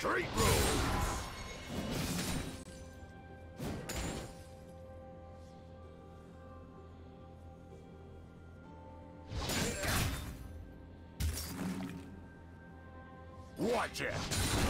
Street rules. Watch it.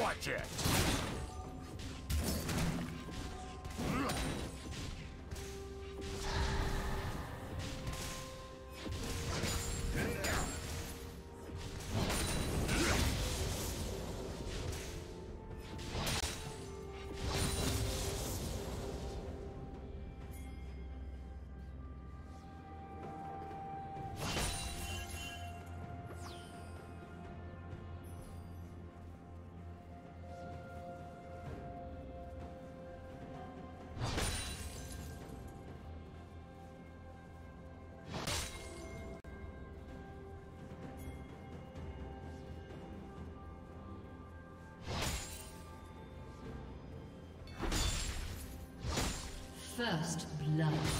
Watch it! First blood.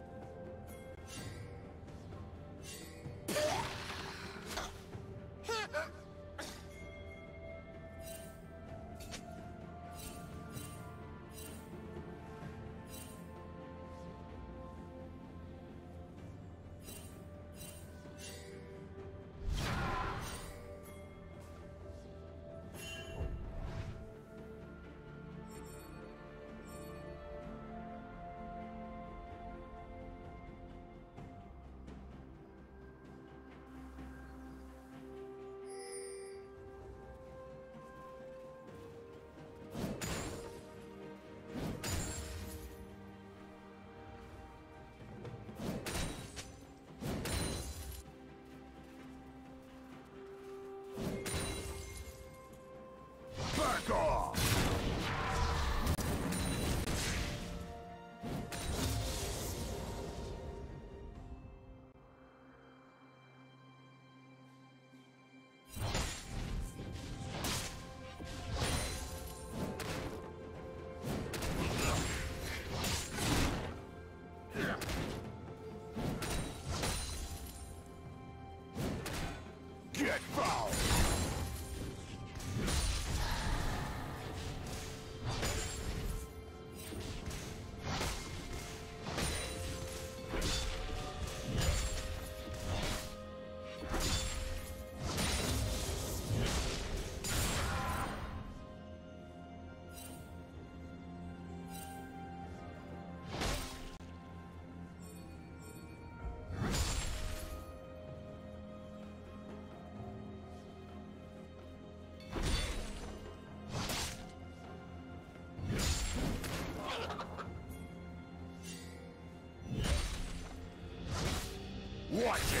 watch it!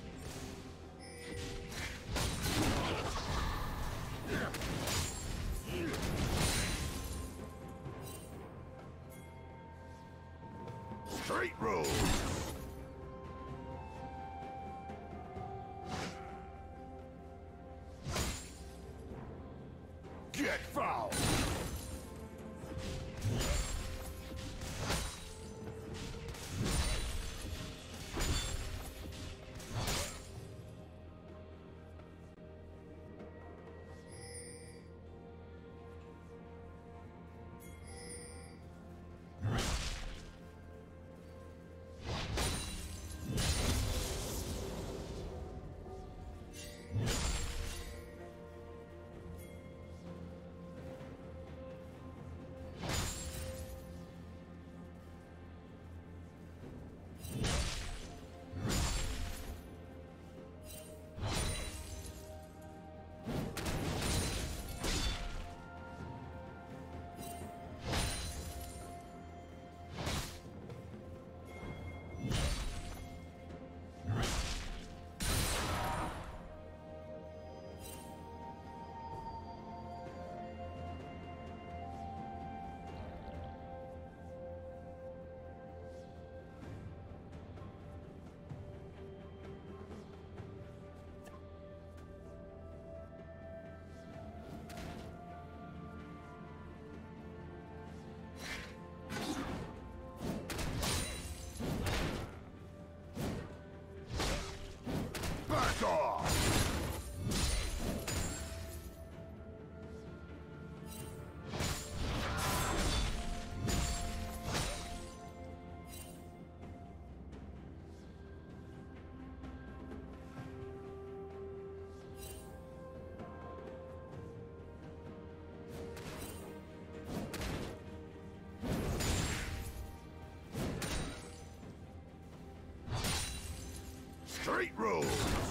Straight rules.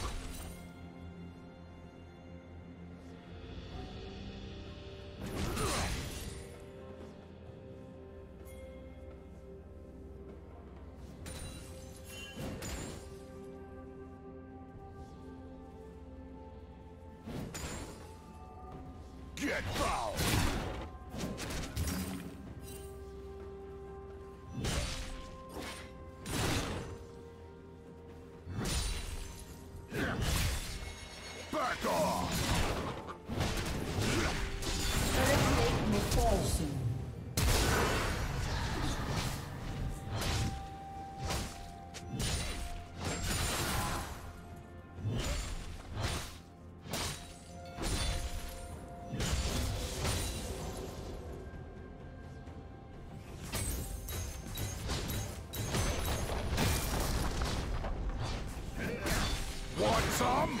Some?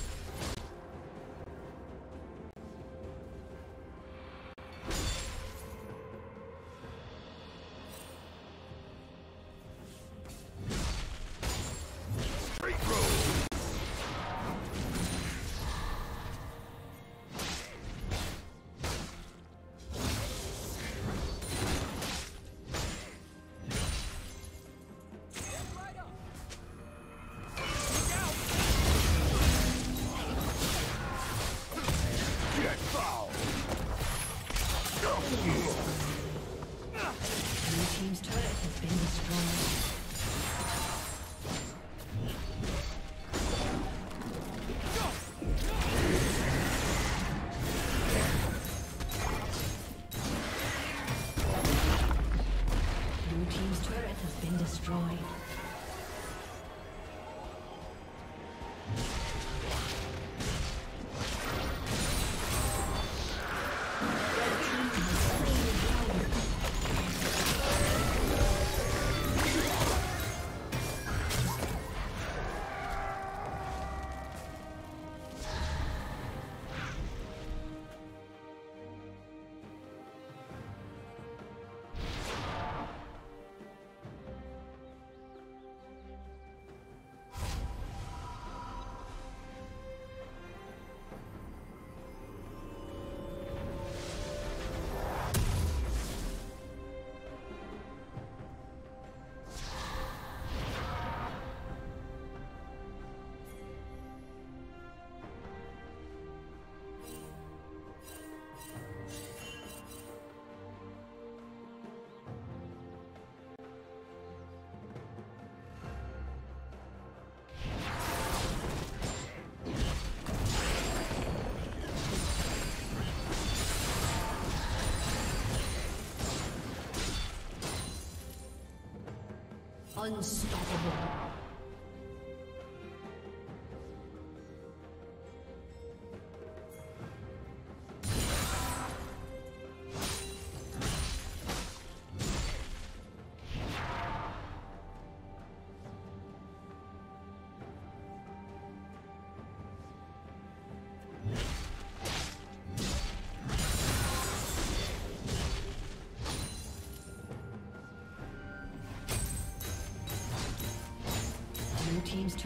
Unstoppable.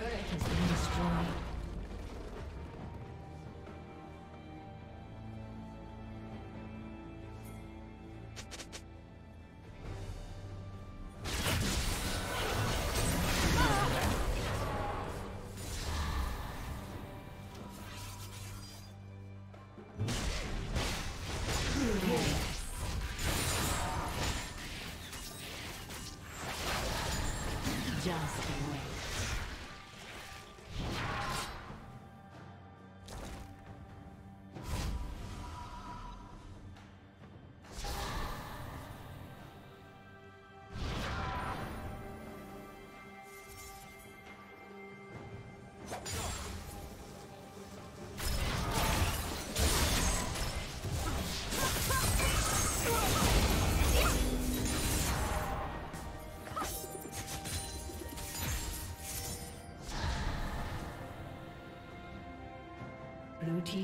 Turret has been destroyed. Just wait.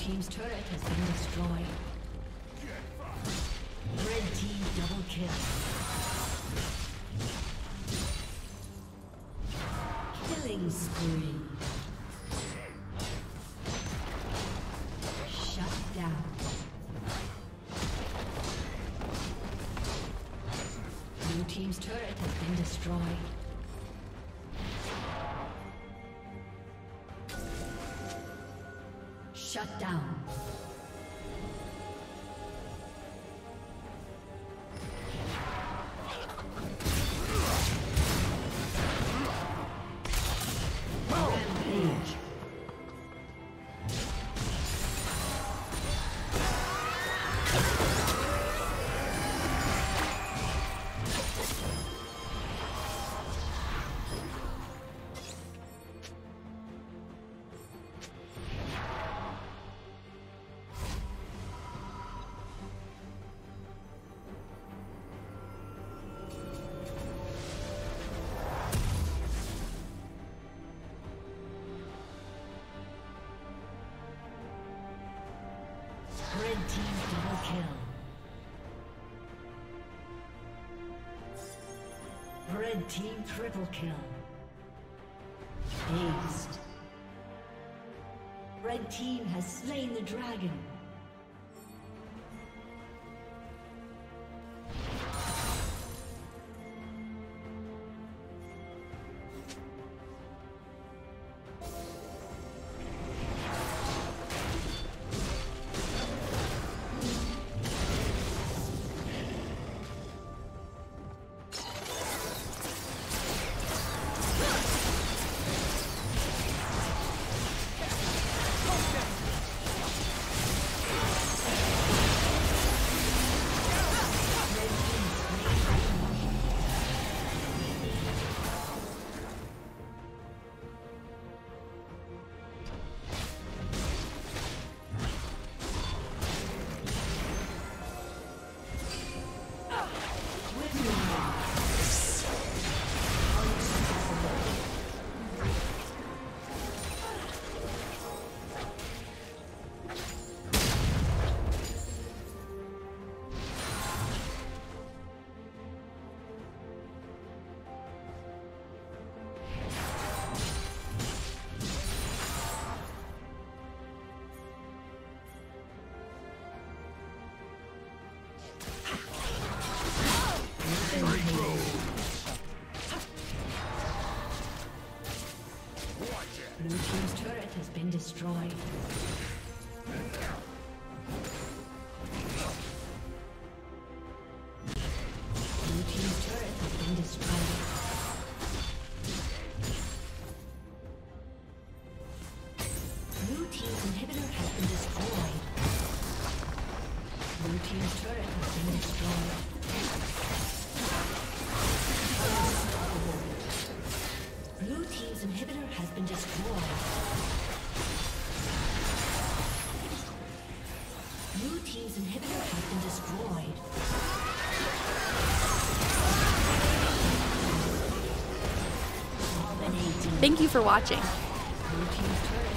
Team's turret has been destroyed. Red team double kill. Killing spree. Shut down. Blue team's turret has been destroyed. Shut down. Red team triple kill. Aced. Red team has slain the dragon. Destroyed. Inhibitor has been destroyed. Thank you for watching. Blue team's turret